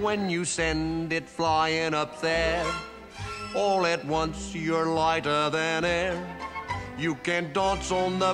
when you send it flying up there. All at once you're lighter than air. You can dance on the